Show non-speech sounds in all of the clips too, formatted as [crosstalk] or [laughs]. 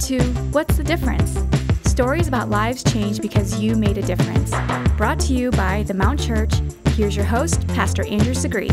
To What's the Difference? Stories about lives changed because you made a difference. Brought to you by the Mount Church. Here's your host, Pastor Andrew Segree.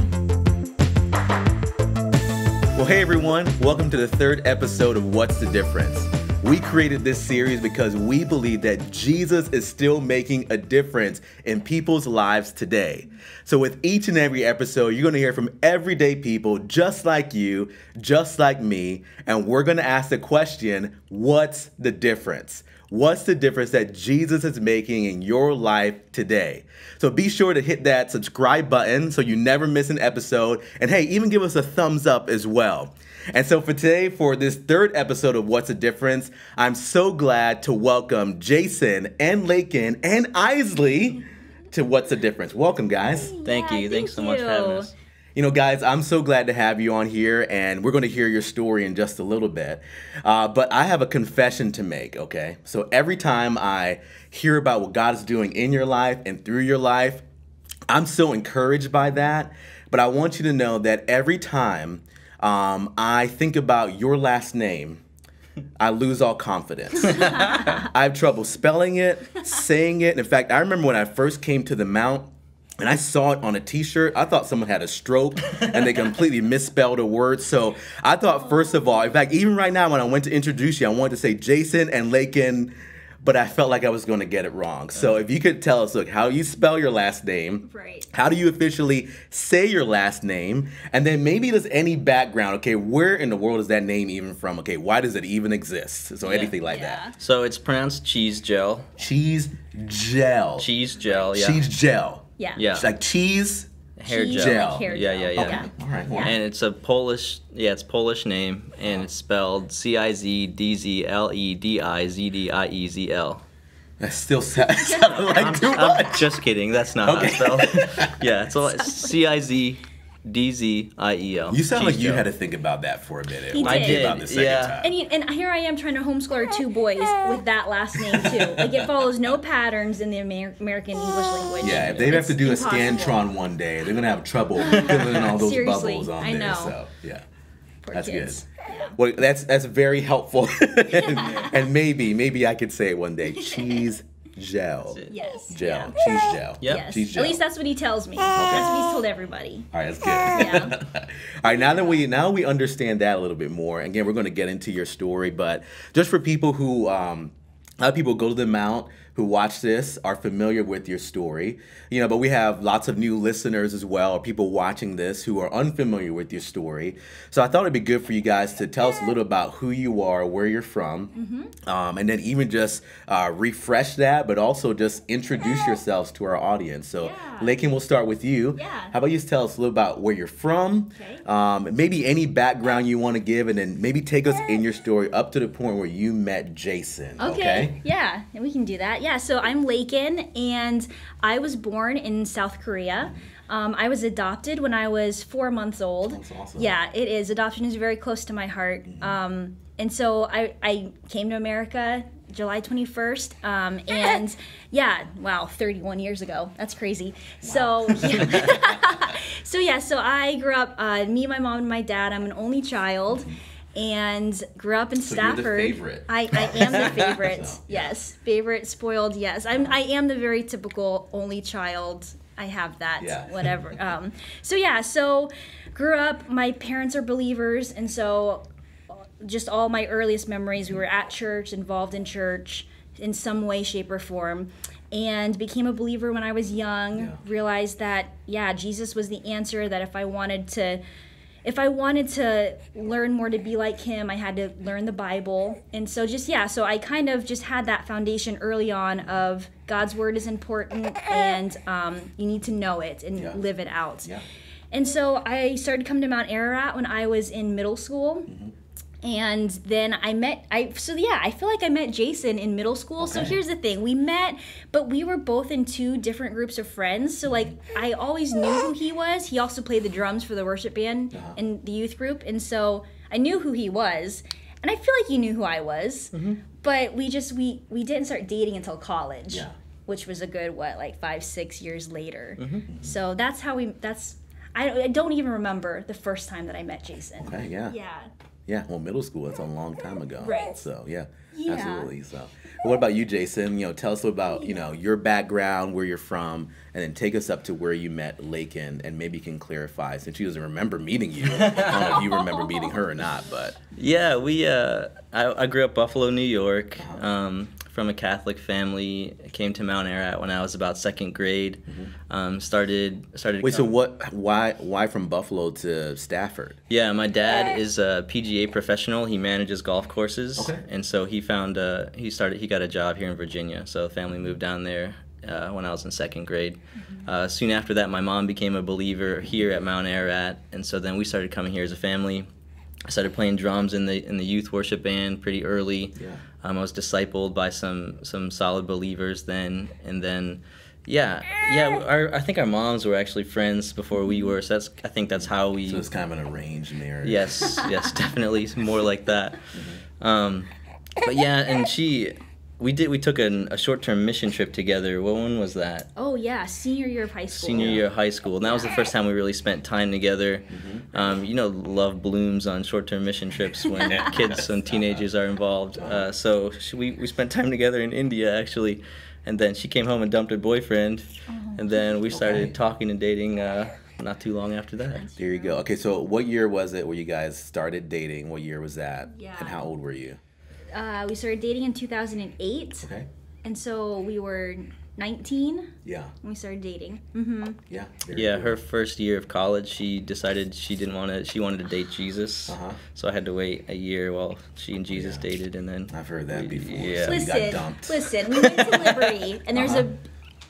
Well, hey everyone, welcome to the third episode of What's the Difference? We created this series because we believe that Jesus is still making a difference in people's lives today. So, with each and every episode, you're going to hear from everyday people just like you, just like me, and we're going to ask the question what's the difference? What's the difference that Jesus is making in your life today? So be sure to hit that subscribe button so you never miss an episode. And hey, even give us a thumbs up as well. And so for today, for this third episode of What's the Difference, I'm so glad to welcome Jason and Lakin and Isley to What's the Difference. Welcome, guys. Thank Yeah, you. Thanks so thank much for having us. You know, guys, I'm so glad to have you on here, and we're going to hear your story in just a little bit. Uh, but I have a confession to make, okay? So every time I hear about what God is doing in your life and through your life, I'm so encouraged by that. But I want you to know that every time um, I think about your last name, I lose all confidence. [laughs] I have trouble spelling it, saying it. In fact, I remember when I first came to the Mount and I saw it on a t-shirt. I thought someone had a stroke and they completely [laughs] misspelled a word. So I thought, first of all, in fact, even right now when I went to introduce you, I wanted to say Jason and Lakin, but I felt like I was going to get it wrong. So uh-huh. if you could tell us, look, how you spell your last name, Right. how do you officially say your last name, and then maybe there's any background. Okay, where in the world is that name even from? Okay, why does it even exist? So anything like Yeah. that. So it's pronounced cheese gel. Cheese gel. Cheese gel, yeah. Cheese gel. Yeah. Yeah. It's like cheese. Hair gel. like hair Yeah, gel. yeah, yeah. Okay. All right. Well, And it's a Polish, yeah, it's Polish name, and it's spelled C I Z D Z L E D I Z D I E Z L. That still [laughs] sounded like too I'm much. just kidding. That's not Okay. how it's spelled. [laughs] yeah, it's all C I Z D Z I E L. You sound like you gel. had to think about that for a minute. He I did. came out the second Yeah. time. And, you, and here I am trying to homeschool our two boys with that last name too. Like it follows no patterns in the Amer- American English language. yeah, if they have to do a. Scantron one day, they're gonna have trouble filling in all those Seriously, bubbles on I there. know. So yeah, Poor that's kids. good. Well, that's that's very helpful, [laughs] and, and maybe maybe I could say it one day. Cheese gel. Yes. Gel. Yeah. Cheese gel. Yep. Yes. Cheese gel. At least that's what he tells me. That's what he's told everybody. All right, that's good. [laughs] All right, now that we now we understand that a little bit more. Again, we're going to get into your story, but just for people who um, a lot of people go to the Mount who watch this are familiar with your story, you know. But we have lots of new listeners as well, or people watching this who are unfamiliar with your story. So I thought it'd be good for you guys to tell us a little about who you are, where you're from, um, and then even just uh, refresh that, but also just introduce yourselves to our audience. So, Yeah. Lakin, we'll start with you. Yeah. How about you just tell us a little about where you're from, Okay. um, maybe any background you want to give, and then maybe take us in your story up to the point where you met Jason. Okay. Okay. Yeah, and we can do that. Yeah, so I'm Lakin, and I was born in South Korea. Um, I was adopted when I was four months old. That's awesome. Yeah, it is. Adoption is very close to my heart. Um, and so I, I came to America July 21st. Um, [laughs] and yeah, wow, 31 years ago. That's crazy. So, [laughs] yeah. [laughs] so yeah, so I grew up, uh, me, my mom, and my dad. I'm an only child. And grew up in So you're the Stafford. favorite. I, I am the [laughs] favorite. So, yeah. Yes, favorite, spoiled. Yes, I'm. I am the very typical only child. I have that. Yeah. [laughs] Whatever. um. So yeah. So, grew up. My parents are believers, and so, just all my earliest memories, we were at church, involved in church, in some way, shape, or form. And became a believer when I was young. Yeah. Realized that yeah, Jesus was the answer. That if I wanted to if I wanted to learn more to be like him, I had to learn the Bible. And so just yeah, so I kind of just had that foundation early on of God's word is important and um, you need to know it and Yeah. live it out. Yeah. And so I started coming to Mount Ararat when I was in middle school. And then I met I so yeah, I feel like I met Jason in middle school. So here's the thing. We met, but we were both in two different groups of friends. So like I always knew who he was. He also played the drums for the worship band Uh-huh. in the youth group. And so I knew who he was. And I feel like he knew who I was. But we just we we didn't start dating until college. Yeah. Which was a good what, like five, six years later. So that's how we that's I, I don't even remember the first time that I met Jason. Okay. Yeah. Yeah. Yeah, well, middle school, it's a long time ago. Right. So, yeah, Yeah. absolutely. So, what about you, Jason? You know, tell us about, you know, your background, where you're from, and then take us up to where you met Lakin, and maybe you can clarify, since she doesn't remember meeting you. I don't know if you remember meeting her or not, but. Yeah, we. Uh, I, I grew up Buffalo, New York, um, from a Catholic family. I came to Mount Ararat when I was about second grade. Um, started started. Wait, so what, why, why from Buffalo to Stafford? Yeah, my dad is a PGA professional. He manages golf courses, Okay. and so he found uh, he started he got a job here in Virginia. So family moved down there uh, when I was in second grade. Uh, soon after that, my mom became a believer here at Mount Ararat, and so then we started coming here as a family. I started playing drums in the in the youth worship band pretty early. Yeah. Um, I was discipled by some some solid believers then, and then. Yeah, yeah. Our, I think our moms were actually friends before we were. So that's I think that's how we. So it's kind of an arranged marriage. Yes, yes, [laughs] definitely more like that. Um, but yeah, and she, we did. We took an, a short-term mission trip together. What one was that? Oh yeah, senior year of high school. Senior year of high school, and that was the first time we really spent time together. Mm-hmm. Um, you know, love blooms on short-term mission trips when [laughs] kids and teenagers are involved. Uh, so she, we we spent time together in India actually, and then she came home and dumped her boyfriend, and then we started Okay. talking and dating. Uh, not too long after that. There you go. Okay, so what year was it where you guys started dating? What year was that? Yeah. And how old were you? Uh, we started dating in 2008, Okay. and so we were 19 Yeah. when we started dating. Mm-hmm. Yeah. Yeah, cool. her first year of college, she decided she didn't want to. She wanted to date Jesus, Uh-huh. so I had to wait a year while she and Jesus Yeah. dated, and then I've heard that we- before. Yeah, So got Listen, dumped. listen. We went to Liberty, [laughs] and there's Uh-huh.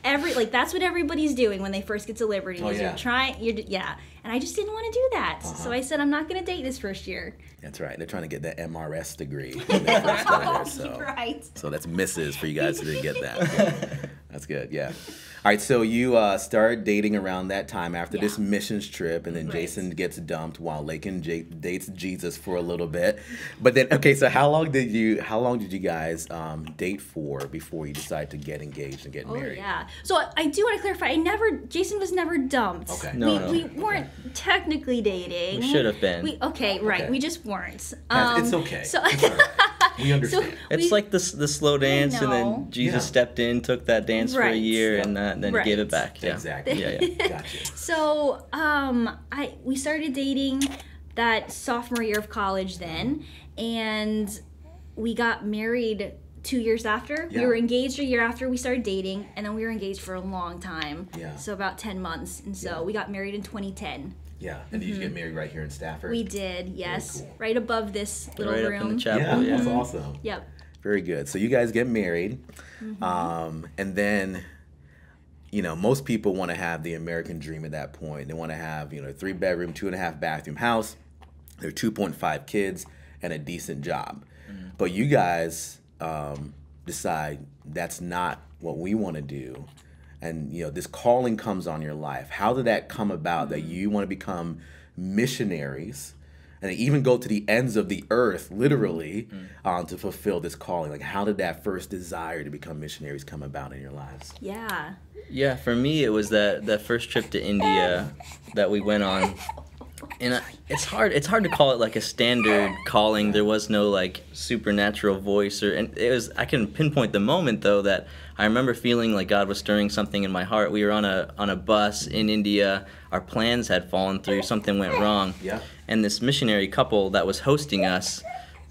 a every like that's what everybody's doing when they first get to Liberty. Oh, yeah. You're trying. You're yeah. And I just didn't want to do that, Uh-huh. so I said I'm not going to date this first year. That's right. They're trying to get that MRS degree [laughs] when they first go there. So. right. [laughs] So that's misses for you guys who didn't get that. [laughs] That's good, yeah. All right, so you uh, started dating around that time after this missions trip, and then Right. Jason gets dumped while Lakin J- dates Jesus for a little bit. But then, okay, so how long did you how long did you guys um, date for before you decided to get engaged and get Oh married? yeah. So I, I do want to clarify. I never. Jason was never dumped. Okay. No, we, no. we weren't technically dating. We should have been. We okay, right? Okay. We just weren't. Guys, it's Um, okay. So It's all right. [laughs] We understand. it's we- like the the slow dance, and then Jesus Yeah. stepped in, took that dance for a Right. year, and uh, then he gave it back. Yeah. Exactly. Yeah, yeah. [laughs] Gotcha. So, um, I we started dating that sophomore year of college then, and we got married two years after. Yeah. We were engaged a year after we started dating, and then we were engaged for a long time. Yeah. So about ten months, and so Yeah. we got married in 2010. Yeah. And did you get married right here in Stafford? Mm-hmm. We did, yes, cool. right above this little Right up room. in the yeah, chapel. Yeah. that's awesome. Yep. Very good. So you guys get married, Mm-hmm. um, and then, you know, most people want to have the American dream at that point. They want to have, you know, a three bedroom, two and a half bathroom house, their two point five kids, and a decent job. Mm-hmm. But you guys um, decide that's not what we want to do, and you know, this calling comes on your life. How did that come about? That you want to become missionaries? and even go to the ends of the earth, literally, um, to fulfill this calling. Like, how did that first desire to become missionaries come about in your lives? Yeah. Yeah, for me it was that that first trip to India that we went on, and I, it's hard it's hard to call it like a standard calling. There was no like supernatural voice or and it was I can pinpoint the moment though that I remember feeling like God was stirring something in my heart. We were on a on a bus in India. Our plans had fallen through. Something went wrong. Yeah. And this missionary couple that was hosting us,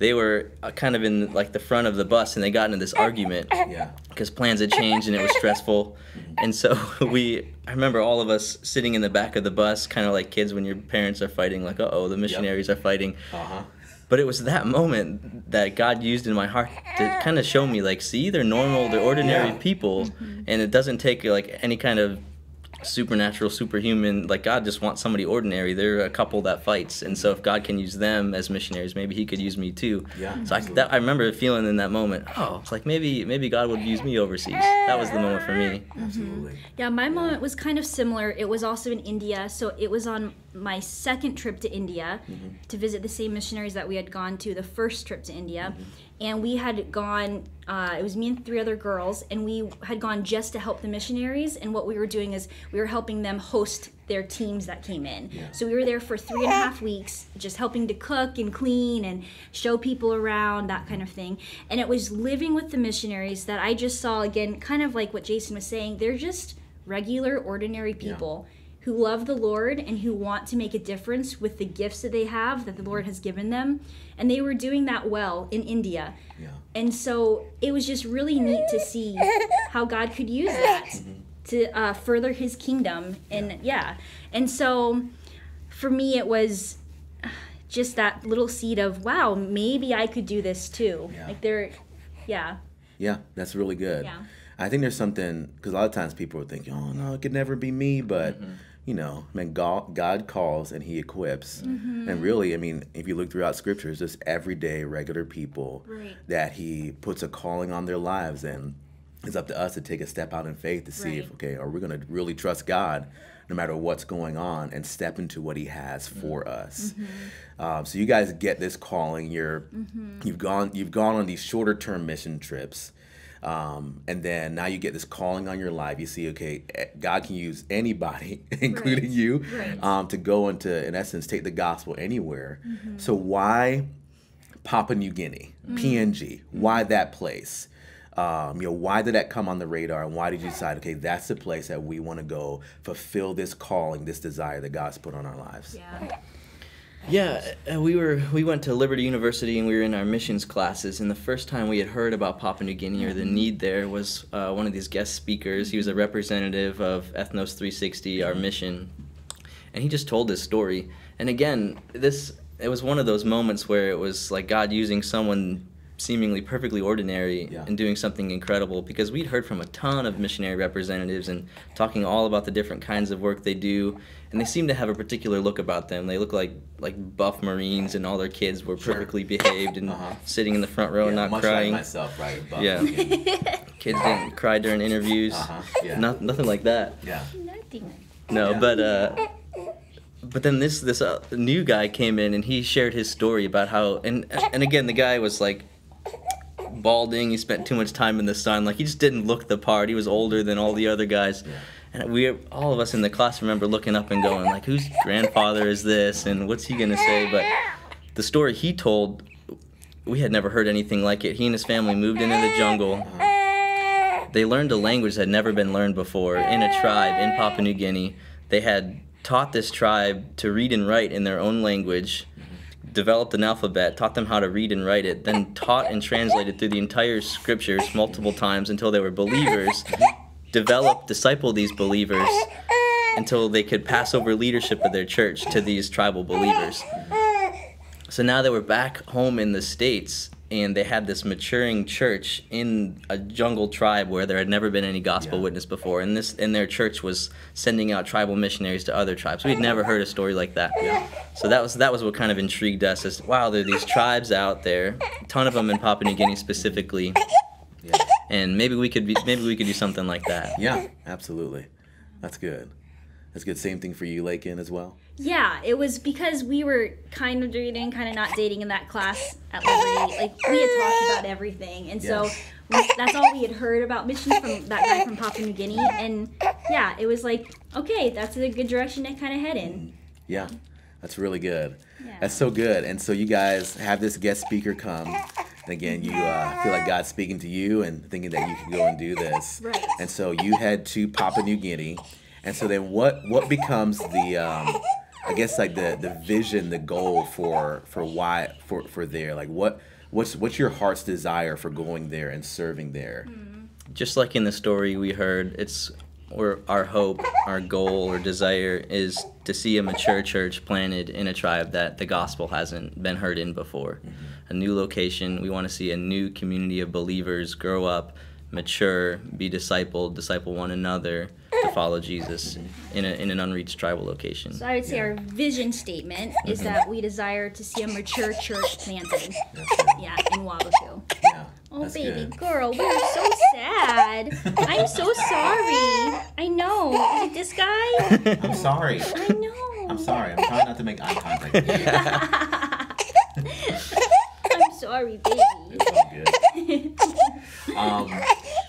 they were uh, kind of in like the front of the bus and they got into this argument [laughs] Yeah. because plans had changed and it was stressful. And so [laughs] we, I remember all of us sitting in the back of the bus, kind of like kids when your parents are fighting, like, uh oh, the missionaries are fighting. Uh huh. But it was that moment that God used in my heart to kind of show me, like, see, they're normal, they're ordinary Yeah. people, and it doesn't take like any kind of supernatural, superhuman. Like God just wants somebody ordinary. They're a couple that fights, and so if God can use them as missionaries, maybe He could use me too. Yeah. So I, that, I remember feeling in that moment, oh, it's like maybe maybe God would use me overseas. That was the moment for me. Mm-hmm. Absolutely. Yeah, my moment was kind of similar. It was also in India, so it was on my second trip to India mm-hmm. to visit the same missionaries that we had gone to the first trip to India. Mm-hmm. And we had gone, uh, it was me and three other girls, and we had gone just to help the missionaries. And what we were doing is we were helping them host their teams that came in. So we were there for three and a half weeks, just helping to cook and clean and show people around, that kind of thing. And it was living with the missionaries that I just saw, again, kind of like what Jason was saying. They're just regular, ordinary people who love the Lord and who want to make a difference with the gifts that they have that the Lord has given them. And they were doing that well in India. Yeah. And so it was just really neat to see how God could use that [laughs] to uh, further his kingdom. And yeah. And so for me, it was just that little seed of, wow, maybe I could do this too. Yeah. Like there, yeah. Yeah, that's really good. Yeah. I think there's something because a lot of times people are thinking, "Oh no, it could never be me," but you know, man, God, God calls and He equips, mm-hmm. and really, I mean, if you look throughout Scripture, it's just everyday, regular people Right. that He puts a calling on their lives, and it's up to us to take a step out in faith to see if, okay, are we going to really trust God? No matter what's going on, and step into what He has mm-hmm. for us. Mm-hmm. Um, so you guys get this calling. You're you've gone you've gone on these shorter term mission trips. Um, and then now you get this calling on your life. You see, okay, eh, God can use anybody, [laughs] including Right. you, Right. um, to go into, in essence, take the gospel anywhere. So why Papua New Guinea, PNG? Why that place? Um, you know, why did that come on the radar, and why did you decide, okay, that's the place that we want to go fulfill this calling, this desire that God's put on our lives? Yeah. Yeah, uh, we were we went to Liberty University and we were in our missions classes. And the first time we had heard about Papua New Guinea or the need there was uh, one of these guest speakers. He was a representative of Ethnos 360, our mission, and he just told this story. And again, this it was one of those moments where it was like God using someone seemingly perfectly ordinary Yeah. and doing something incredible because we'd heard from a ton of missionary representatives and talking all about the different kinds of work they do and they seem to have a particular look about them they look like like buff marines and all their kids were Sure. perfectly behaved and Uh-huh. sitting in the front row and not much crying like myself, right? Buff Yeah. [laughs] kids didn't cry during interviews Uh-huh, yeah. Not, nothing like that yeah. Nothing. no, Yeah. but uh, but then this this uh, new guy came in and he shared his story about how and and again the guy was like balding. He spent too much time in the sun. Like he just didn't look the part. He was older than all the other guys. And we all of us in the class remember looking up and going like, whose grandfather is this and what's he gonna say? But the story he told, we had never heard anything like it. He and his family moved into the jungle. They learned a language that had never been learned before in a tribe in Papua New Guinea. They had taught this tribe to read and write in their own language, mm-hmm. Developed an alphabet, taught them how to read and write it, then taught and translated through the entire scriptures multiple times until they were believers, developed, discipled these believers until they could pass over leadership of their church to these tribal believers. So now they were back home in the States and they had this maturing church in a jungle tribe where there had never been any gospel Yeah. witness before. And this and their church was sending out tribal missionaries to other tribes. We'd never heard a story like that. yeah. So that was that was what kind of intrigued us is wow, there are these tribes out there, a ton of them in Papua New Guinea specifically. Yeah. And maybe we could be maybe we could do something like that. Yeah, absolutely. That's good. That's good. Same thing for you, Lakin, as well. Yeah, it was because we were kind of dating, kind of not dating in that class at Liberty. Like we had talked about everything, and so we, that's all we had heard about missions from that guy from Papua New Guinea. And yeah, it was like, okay, that's a good direction to kind of head in. Yeah, that's really good. Yeah. That's so good. And so you guys have this guest speaker come. And again, you uh, feel like God's speaking to you and thinking that you can go and do this. Right. And so you head to Papua New Guinea. And so then what what becomes the um, I guess like the the vision, the goal for for why for for there? Like what what's what's your heart's desire for going there and serving there? just like in the story we heard, it's or our hope, our goal or desire is to see a mature church planted in a tribe that the gospel hasn't been heard in before. A new location. We want to see a new community of believers grow up, mature, be discipled, disciple one another to follow Jesus in, a, in an unreached tribal location. So I would say our vision statement is that we desire to see a mature church planted. Yeah, in Wabaku. Yeah. Oh, that's baby good. girl, we are so sad. I'm so sorry. I know. Is it this guy? I'm sorry. I know. I'm sorry. I'm trying not to make eye contact. with you. [laughs] I'm sorry, baby. It's all good. [laughs] Um,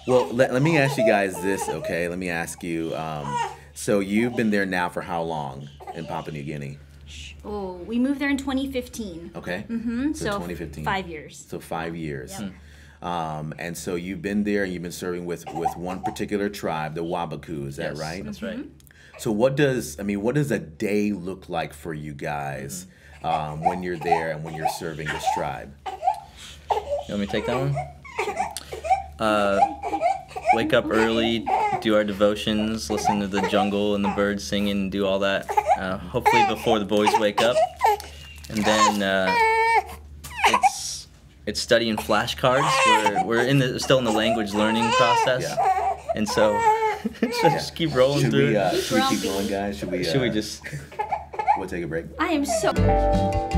well, let, let me ask you guys this, okay? Let me ask you. Um, so you've been there now for how long in Papua New Guinea? Oh, we moved there in 2015. Okay. Mm-hmm. So So, 2015. five years. So five years. Yep. Um, and so you've been there and you've been serving with, with one particular tribe, the Wabaku, is that Yes, right? That's right. So what does I mean? What does a day look like for you guys um, when you're there and when you're serving this tribe? You want me to take that one? [laughs] Uh, wake up early, do our devotions, listen to the jungle and the birds singing, do all that. Uh, hopefully before the boys wake up, and then uh, it's it's studying flashcards. We're we're in the still in the language learning process, Yeah. and so [laughs] just keep rolling Should through. we, uh, should we keep going, guys? Should we? Should we uh, just? We'll take a break. I am so.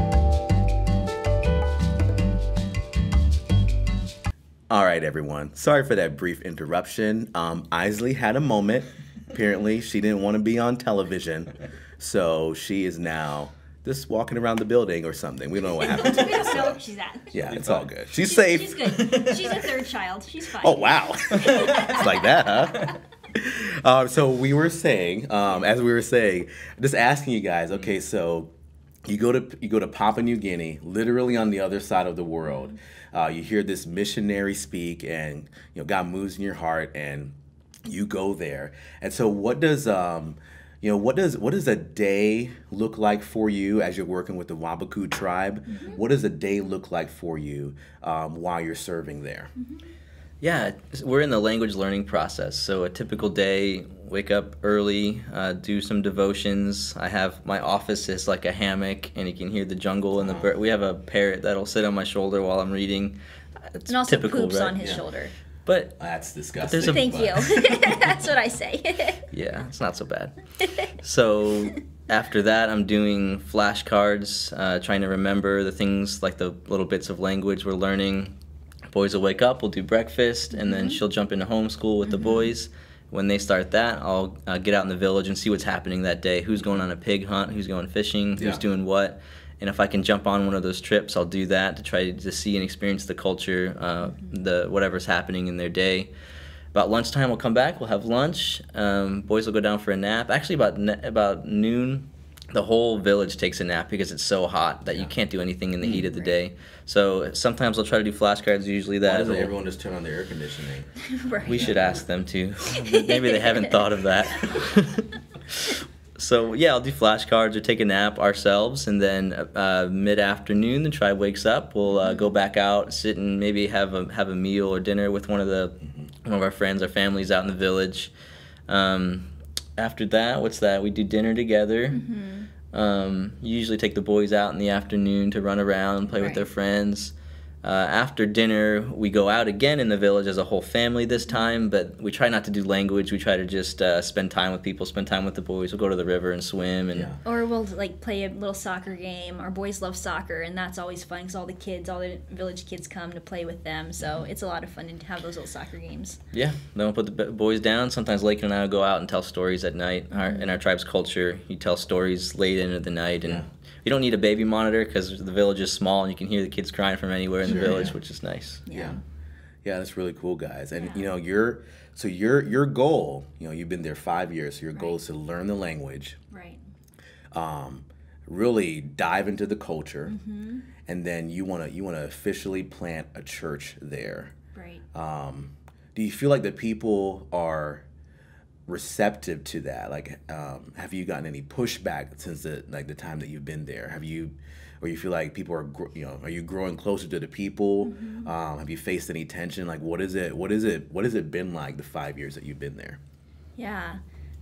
All right, everyone. Sorry for that brief interruption. Um, Isley had a moment. Apparently, she didn't want to be on television, so she is now just walking around the building or something. We don't know what happened. To [laughs] We her. don't know where she's at. Yeah, it's all good. She's She's, safe. she's good. She's a third child. She's fine. Oh wow, [laughs] it's like that, huh? Um, [laughs] so we were saying, um, as we were saying, just asking you guys. Okay, so you go to you go to Papua New Guinea, literally on the other side of the world. Uh, you hear this missionary speak, and you know God moves in your heart, and you go there. And so, what does um, you know what does what does a day look like for you as you're working with the Wabaku tribe? What does a day look like for you um, while you're serving there? Yeah, we're in the language learning process. So a typical day, wake up early, uh, do some devotions. I have my office is like a hammock, and you can hear the jungle and the bird. We have a parrot that'll sit on my shoulder while I'm reading. It's and also typical, poops right? on his Yeah. shoulder. But That's disgusting. there's a- Thank but- you. [laughs] That's what I say. [laughs] yeah, it's not so bad. So after that, I'm doing flashcards, uh, trying to remember the things like the little bits of language we're learning. Boys will wake up, we'll do breakfast, and then she'll jump into homeschool with the boys. When they start that, I'll uh, get out in the village and see what's happening that day. Who's going on a pig hunt? Who's going fishing? Who's Yeah. doing what? And if I can jump on one of those trips, I'll do that to try to see and experience the culture, uh, the whatever's happening in their day. About lunchtime, we'll come back. We'll have lunch. Um, boys will go down for a nap. Actually, about about noon, the whole village takes a nap because it's so hot that you can't do anything in the heat of the day. So sometimes I'll try to do flashcards. Usually that. Why that doesn't everyone just turn on the air conditioning? [laughs] right. we should ask them to. [laughs] Maybe they haven't thought of that. [laughs] so yeah, I'll do flashcards or take a nap ourselves, and then uh, mid afternoon the tribe wakes up. We'll uh, go back out, sit and maybe have a have a meal or dinner with one of the one of our friends, our families out in the village. Um, after that, what's that? We do dinner together. Um, usually take the boys out in the afternoon to run around, play with their friends. Uh, after dinner, we go out again in the village as a whole family this time, but we try not to do language. We try to just uh, spend time with people, spend time with the boys. We'll go to the river and swim. And Yeah. Or we'll like play a little soccer game. Our boys love soccer, and that's always fun because all the kids, all the village kids, come to play with them. So it's a lot of fun to have those little soccer games. yeah, then we'll put the boys down. Sometimes Lakin and I will go out and tell stories at night. Our, in our tribe's culture, you tell stories late into the night, and Yeah. you don't need a baby monitor because the village is small and you can hear the kids crying from anywhere in the Sure, village, yeah. which is nice. Yeah. Yeah, that's really cool, guys. And you Yeah. know, your so your your goal, you know, you've been there five years. So your goal is to learn the language, Right. um, really dive into the culture, Mm-hmm. and then you want to you want to officially plant a church there. Right. Um, do you feel like the people are receptive to that? Like, um, have you gotten any pushback since the like the time that you've been there? Have you, or you feel like people are, gr- you know, are you growing closer to the people? Um, have you faced any tension? Like, what is it? What is it? What has it been like the five years that you've been there? Yeah.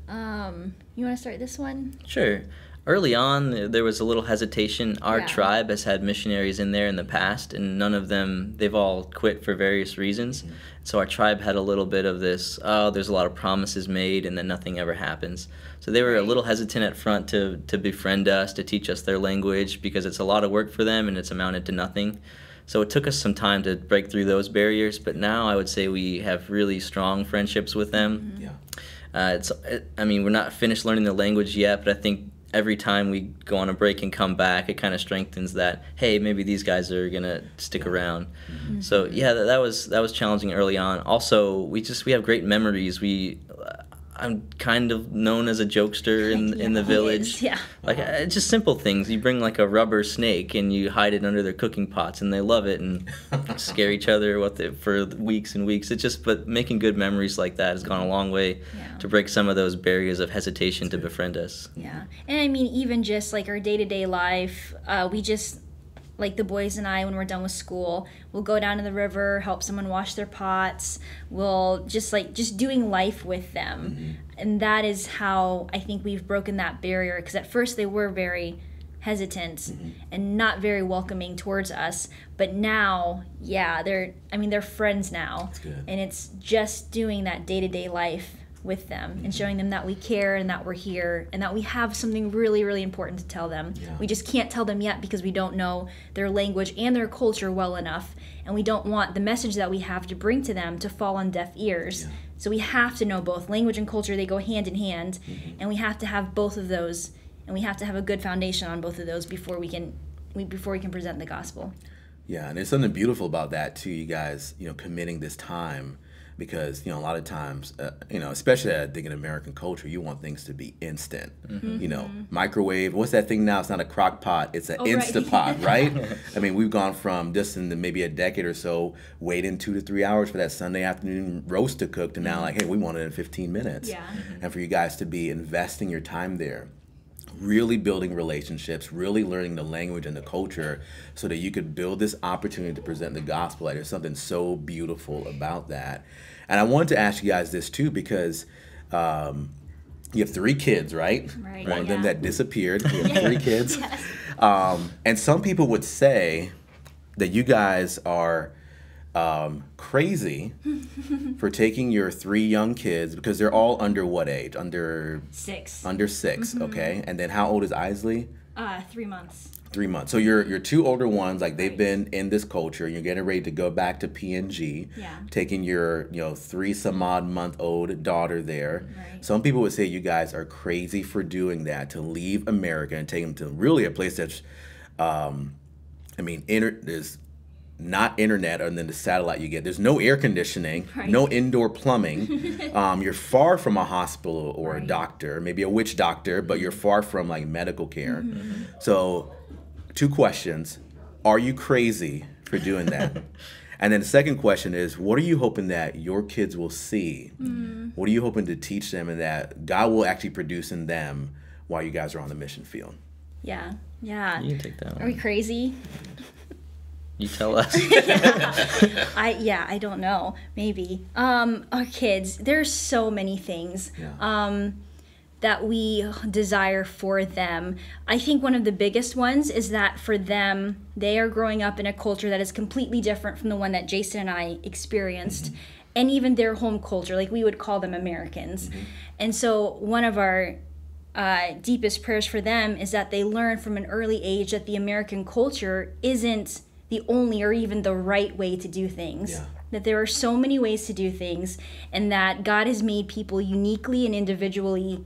Um, you want to start this one? Sure. Early on, there was a little hesitation. Our Yeah. tribe has had missionaries in there in the past, and none of them, they've all quit for various reasons. So our tribe had a little bit of this oh, there's a lot of promises made, and then nothing ever happens. So they were a little hesitant at front to, to befriend us, to teach us their language, because it's a lot of work for them and it's amounted to nothing. So it took us some time to break through those barriers, but now I would say we have really strong friendships with them. Yeah. Uh, it's, it, I mean, we're not finished learning the language yet, but I think every time we go on a break and come back, it kind of strengthens that. Hey, maybe these guys are gonna stick around. Mm-hmm. So yeah, that, that was that was challenging early on. Also, we just we have great memories. We I'm kind of known as a jokester in [laughs] in the village. is, yeah. Like uh, just simple things. You bring like a rubber snake and you hide it under their cooking pots, and they love it and [laughs] scare each other with it for weeks and weeks. It's just but making good memories like that has gone a long way Yeah. to break some of those barriers of hesitation to befriend us. Yeah. And I mean, even just like our day to day life, uh, we just, like the boys and I, when we're done with school, we'll go down to the river, help someone wash their pots. We'll just like, just doing life with them. Mm-hmm. And that is how I think we've broken that barrier. Because at first they were very hesitant mm-hmm. and not very welcoming towards us. But now, yeah, they're, I mean, they're friends now. good. And it's just doing that day to day life with them and showing them that we care and that we're here and that we have something really, really important to tell them. Yeah. We just can't tell them yet because we don't know their language and their culture well enough. And we don't want the message that we have to bring to them to fall on deaf ears. Yeah. So we have to know both language and culture, they go hand in hand. Mm-hmm. And we have to have both of those and we have to have a good foundation on both of those before we can we, before we can present the gospel. Yeah, and there's something beautiful about that too. You guys, you know, committing this time because you know a lot of times, uh, you know, especially I think in American culture, you want things to be instant. Mm-hmm. You know, mm-hmm. microwave. What's that thing now? It's not a crock pot. It's an Oh, right. [laughs] Right? I mean, we've gone from just in the, maybe a decade or so, waiting two to three hours for that Sunday afternoon roast to cook, to now mm-hmm. like, hey, we want it in 15 minutes. Yeah. And for you guys to be investing your time there really building relationships, really learning the language and the culture so that you could build this opportunity to present the gospel. There's something so beautiful about that. And I wanted to ask you guys this too because um, you have three kids, right? Right, One of them that disappeared. You have [laughs] three kids. Um, and some people would say that you guys are um, crazy [laughs] for taking your three young kids because they're all under what age? Under Six. under 6 okay. And then how old is Isley? Uh, three months. Three months. So your your two older ones, like they've Right. been in this culture. You're getting ready to go back to PNG. Yeah. Taking your you know three some odd month old daughter there. Right. Some people would say you guys are crazy for doing that to leave America and take them to really a place that's, um, I mean, inter- there's not internet and then the satellite you get. There's no air conditioning, Right. no indoor plumbing. [laughs] um, you're far from a hospital or a doctor, maybe a witch doctor, but you're far from like medical care. Mm-hmm. So, two questions: Are you crazy for doing that? [laughs] and then the second question is: What are you hoping that your kids will see? Mm-hmm. What are you hoping to teach them, and that God will actually produce in them while you guys are on the mission field? Yeah. Yeah. You can take that Are we crazy? You tell us. [laughs] yeah. I yeah, I don't know. Maybe. Um our kids, there's so many things. Yeah. Um that we desire for them. I think one of the biggest ones is that for them, they are growing up in a culture that is completely different from the one that Jason and I experienced. And even their home culture, like we would call them Americans. And so, one of our uh, deepest prayers for them is that they learn from an early age that the American culture isn't the only or even the right way to do things. Yeah. That there are so many ways to do things, and that God has made people uniquely and individually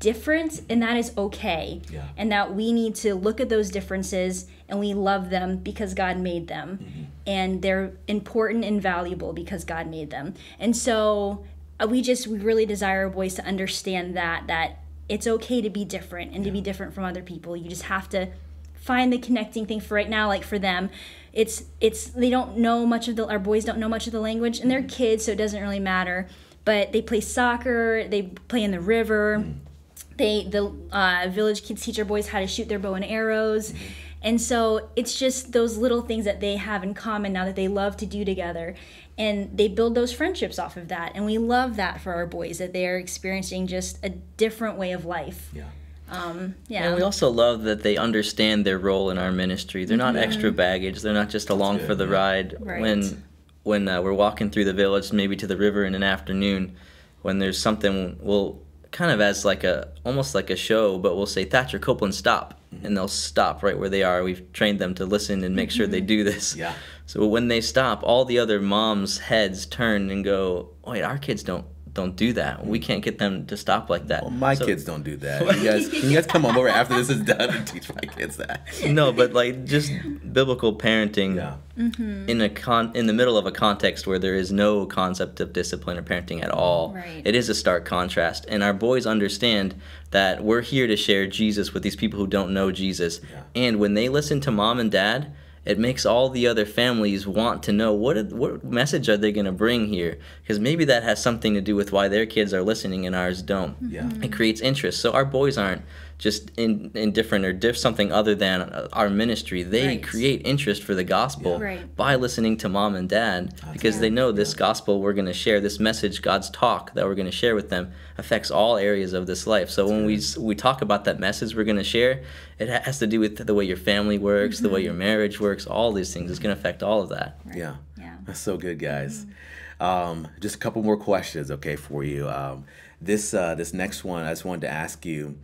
different, and that is okay. Yeah. And that we need to look at those differences and we love them because God made them. And they're important and valuable because God made them. And so uh, we just, we really desire our boys to understand that, that it's okay to be different and to be different from other people. You just have to find the connecting thing for right now like for them it's it's they don't know much of the our boys don't know much of the language and they're mm-hmm. kids so it doesn't really matter. But they play soccer they play in the river. Mm-hmm. They the uh, village kids teach our boys how to shoot their bow and arrows. Mm-hmm. And so it's just those little things that they have in common now that they love to do together. And they build those friendships off of that. And we love that for our boys that they are experiencing just a different way of life. Yeah. Um, yeah And we also love that they understand their role in our ministry. They're not extra baggage. They're not just along for the ride. Right. When when uh, we're walking through the village, maybe to the river in an afternoon, when there's something, we'll kind of as like a almost like a show, but we'll say Thatcher Copeland stop, and they'll stop right where they are. We've trained them to listen and make sure they do this. Yeah. So when they stop, all the other moms' heads turn and go, "Wait, our kids don't don't do that. We mm. can't get them to stop like that. Well, my So- kids don't do that. You [laughs] guys, you guys come over after this is done and teach my kids that. no, but like just biblical parenting Yeah. Mm-hmm. in a con in the middle of a context where there is no concept of discipline or parenting at all. Right. It is a stark contrast, and our boys understand that we're here to share Jesus with these people who don't know Jesus. Yeah. And when they listen to mom and dad, it makes all the other families want to know what are, what message are they going to bring here because maybe that has something to do with why their kids are listening and ours don't Yeah. Mm-hmm. it creates interest. So our boys aren't just in, indifferent or diff something other than uh, our ministry. They Right. create interest for the gospel Yeah. Right. by listening to mom and dad because they know this gospel we're going to share, this message, God's talk that we're going to share with them affects all areas of this life. So when we we talk about that message we're going to share, it has to do with the way your family works, the way your marriage works, all these things. It's going to affect all of that. Yeah. Yeah. That's so good, guys. Um, just a couple more questions, okay, for you. Um, this uh, this next one, I just wanted to ask you.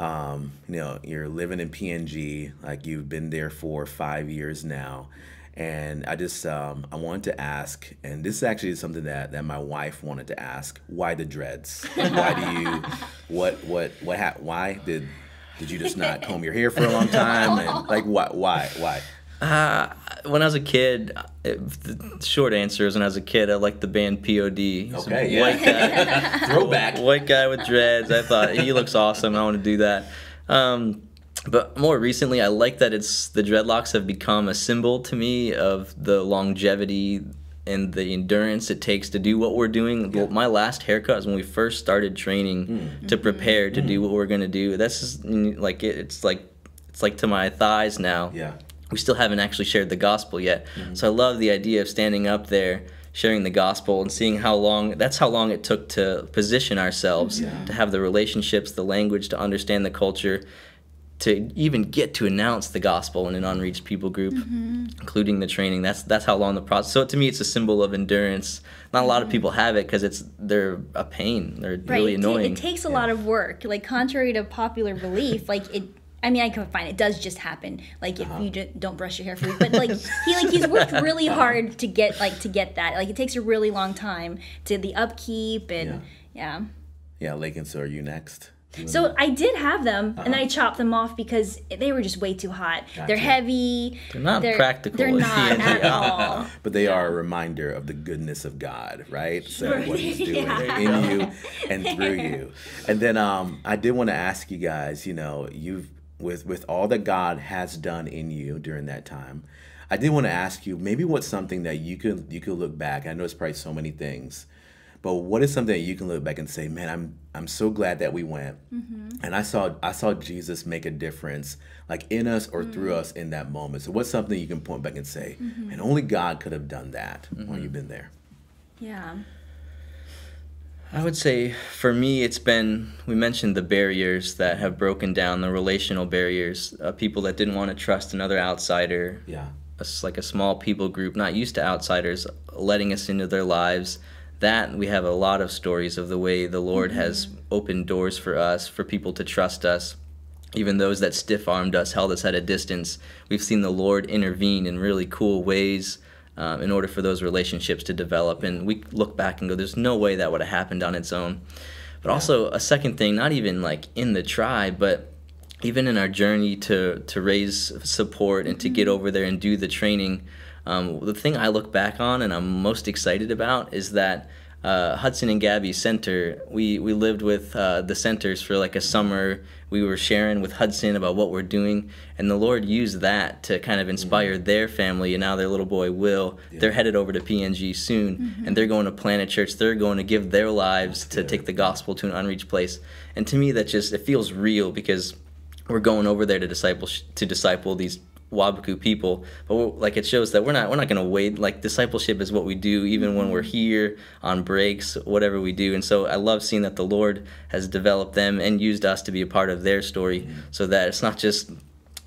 Um, you know, you're living in PNG, like you've been there for five years now, and I just um, I wanted to ask, and this is actually is something that that my wife wanted to ask: Why the dreads? Why do you? [laughs] What what what? Ha- why did did you just not comb your hair for a long time? And like, why why why? Uh, when I was a kid, it, the short answer is when I was a kid, I liked the band POD. Okay, yeah. white guy. [laughs] Throwback. white guy with dreads. I thought he looks awesome. I want to do that. Um, but more recently, I like that it's the dreadlocks have become a symbol to me of the longevity and the endurance it takes to do what we're doing. Well, My last haircut was when we first started training to prepare to do what we're gonna do. That's just, mm, like it, it's like it's like to my thighs now Yeah. We still haven't actually shared the gospel yet. Mm-hmm. So I love the idea of standing up there, sharing the gospel, and seeing how long that's how long it took to position ourselves, to have the relationships, the language, to understand the culture, to even get to announce the gospel in an unreached people group, mm-hmm. including the training. That's that's how long the process. So to me, it's a symbol of endurance. Not a lot of people have it because it's they're a pain. They're Right. really it, ta- annoying. it takes a lot of work. Like contrary to popular belief, like it. I mean, I can find it does just happen. Like if you just don't brush your hair for, but like he like he's worked really [laughs] hard to get like to get that. Like it takes a really long time to the upkeep and yeah. Yeah, Lakin, so are you next? You wanna- So I did have them, and I chopped them off because they were just way too hot. They're heavy. They're not practical They're at the not end. at all. [laughs] but they are a reminder of the goodness of God, right? So Sure. what He's doing [laughs] Yeah. in you and through you. And then um, I did want to ask you guys, you know, you've with with all that God has done in you during that time. I did want to ask you maybe what's something that you could you could look back. I know it's probably so many things, but what is something that you can look back and say, man, I'm I'm so glad that we went, mm-hmm. and I saw I saw Jesus make a difference, like in us or through mm. us in that moment. So what's something you can point back and say, mm-hmm. and only God could have done that while mm-hmm. you've been there. Yeah. I would say for me, it's been, we mentioned the barriers that have broken down, the relational barriers, uh, people that didn't want to trust another outsider, Yeah, a like a small people group, not used to outsiders, letting us into their lives. That we have a lot of stories of the way the Lord has opened doors for us, for people to trust us. Even those that stiff armed us, held us at a distance. We've seen the Lord intervene in really cool ways um, in order for those relationships to develop. And we look back and go, there's no way that would have happened on its own. But also, a second thing, not even like in the tribe, but even in our journey to to raise support and to get over there and do the training, um, the thing I look back on and I'm most excited about is that uh, Hudson and Gabby Center. We we lived with uh, the centers for like a summer. We were sharing with Hudson about what we're doing, and the Lord used that to kind of inspire their family. And now their little boy Will, they're headed over to PNG soon, and they're going to plant a church. They're going to give their lives to take the gospel to an unreached place. And to me, that just it feels real because we're going over there to disciple to disciple these Wabaku people, but like it shows that we're not we're not gonna wait. Like discipleship is what we do, even when we're mm-hmm. here on breaks, whatever we do. And so I love seeing that the Lord has developed them and used us to be a part of their story, mm-hmm. so that it's not just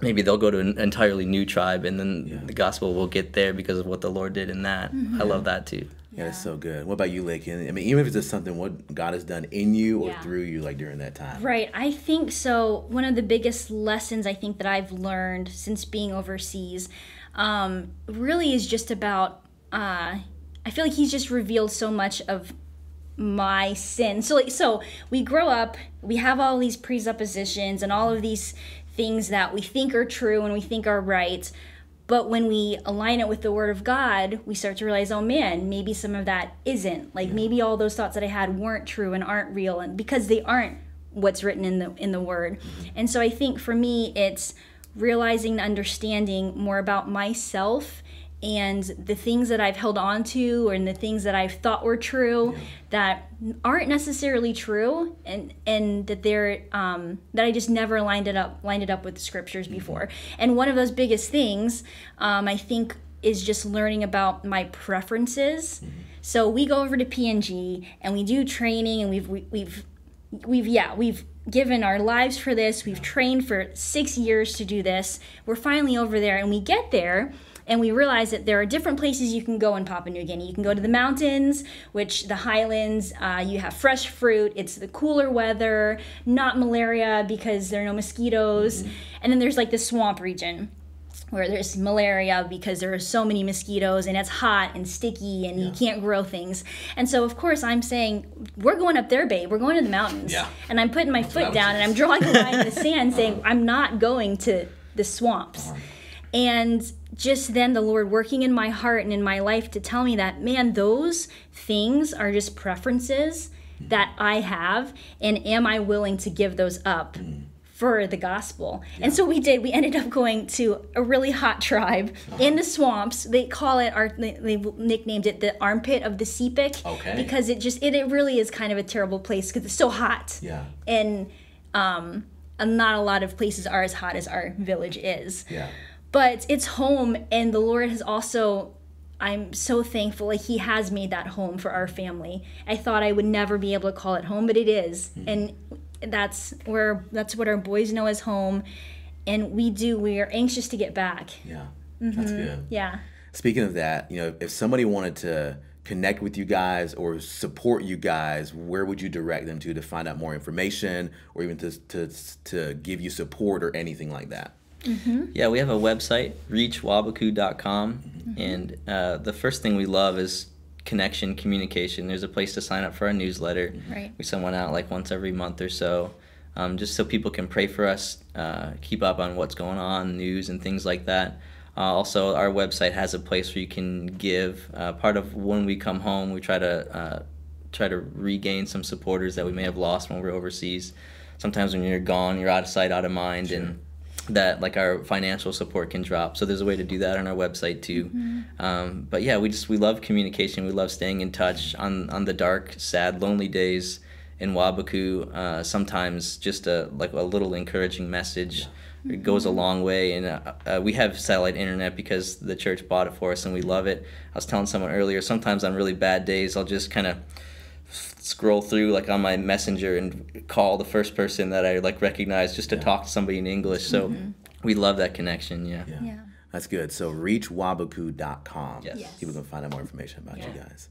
maybe they'll go to an entirely new tribe and then the gospel will get there because of what the Lord did in that. I love that too. yeah, that's so good. What about you, Lakin? I mean, even if it's just something what God has done in you or Yeah. through you, like during that time. Right. I think so. One of the biggest lessons I think that I've learned since being overseas um, really is just about. Uh, I feel like he's just revealed so much of my sin. So like so we grow up, we have all these presuppositions and all of these things that we think are true and we think are right. But when we align it with the word of God, we start to realize, oh man, maybe some of that isn't. Like maybe all those thoughts that I had weren't true and aren't real and because they aren't what's written in the in the word. And so I think for me it's realizing and understanding more about myself and the things that I've held on to and the things that I've thought were true that aren't necessarily true and and that they're um, that I just never lined it up lined it up with the scriptures before. And one of those biggest things um, I think is just learning about my preferences. So we go over to PNG and we do training and we've we, we've we've yeah we've given our lives for this. We've trained for six years to do this. We're finally over there and we get there and we realize that there are different places you can go in papua new guinea you can go to the mountains which the highlands uh, you have fresh fruit it's the cooler weather not malaria because there are no mosquitoes and then there's like the swamp region where there's malaria because there are so many mosquitoes and it's hot and sticky and you can't grow things. And so, of course, I'm saying, we're going up there, babe. We're going to the mountains. Yeah. And I'm putting my what I foot down and I'm drawing a line in the [laughs] sand saying, I'm not going to the swamps. And just then, the Lord working in my heart and in my life to tell me that, man, those things are just preferences that I have. And am I willing to give those up? for the gospel. And so we did. We ended up going to a really hot tribe in the swamps. They call it our they, nicknamed it the armpit of the Sepik Okay. because it just it, it really is kind of a terrible place because it's so hot. Yeah. And um and not a lot of places are as hot as our village is Yeah. But it's home and the lord has also i'm so thankful like he has made that home for our family i thought i would never be able to call it home but it is hmm. and that's where that's what our boys know as home and we do we are anxious to get back Yeah. Mm-hmm. That's good. yeah Speaking of that, you know, if somebody wanted to connect with you guys or support you guys, where would you direct them to to find out more information or even to to to give you support or anything like that? Yeah, we have a website, reachwabaku.com, and uh, the first thing we love is connection, communication. There's a place to sign up for our newsletter. Right. We send one out like once every month or so, um, just so people can pray for us, uh, keep up on what's going on, news and things like that. Uh, also, our website has a place where you can give. Uh, part of when we come home, we try to uh, try to regain some supporters that we may have lost when we're overseas. Sometimes when you're gone, you're out of sight, out of mind, and that like our financial support can drop. So there's a way to do that on our website too. Um, but yeah, we just we love communication. We love staying in touch on on the dark, sad, lonely days in Wabaku. Uh, sometimes just a like a little encouraging message. It goes a long way, and uh, uh, we have satellite internet because the church bought it for us, and we love it. I was telling someone earlier. Sometimes on really bad days, I'll just kind of scroll through like on my messenger and call the first person that I like recognize just to talk to somebody in English. So we love that connection. Yeah. Yeah. yeah That's good. So reachwabaku.com. Yes. Yes. People can find out more information about you guys.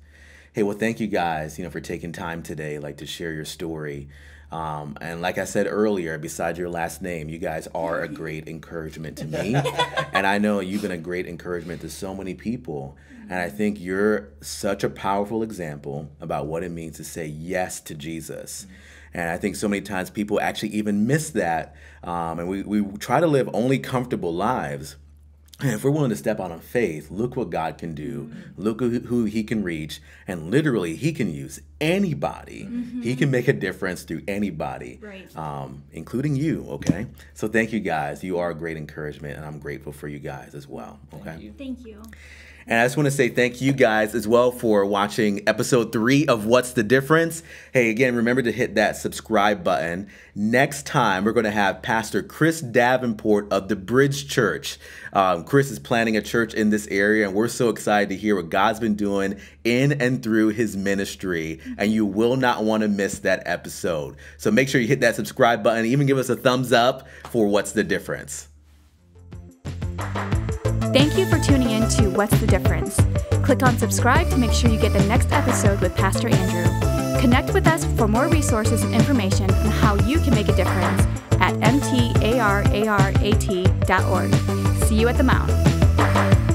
Hey, well, thank you guys, you know, for taking time today, like to share your story. Um, and like I said earlier, besides your last name, you guys are a [laughs] great encouragement to me. and I know you've been a great encouragement to so many people. And I think you're such a powerful example about what it means to say yes to Jesus. And I think so many times people actually even miss that. Um, and we, we try to live only comfortable lives. And if we're willing to step out on faith, look what God can do. Look who, He can reach. And literally, He can use anybody. He can make a difference through anybody, Right. um, including you, okay? So thank you guys. You are a great encouragement, and I'm grateful for you guys as well, okay? Thank you. thank you And I just want to say thank you guys as well for watching episode three of What's the Difference. Hey, again, remember to hit that subscribe button. Next time, we're going to have Pastor Chris Davenport of the Bridge Church. Um, Chris is planning a church in this area, and we're so excited to hear what God's been doing in and through his ministry. And you will not want to miss that episode. So make sure you hit that subscribe button, even give us a thumbs up for What's the Difference. Thank you for tuning in to What's the Difference? Click on subscribe to make sure you get the next episode with Pastor Andrew. Connect with us for more resources and information on how you can make a difference at mtararat.org. See you at the Mount.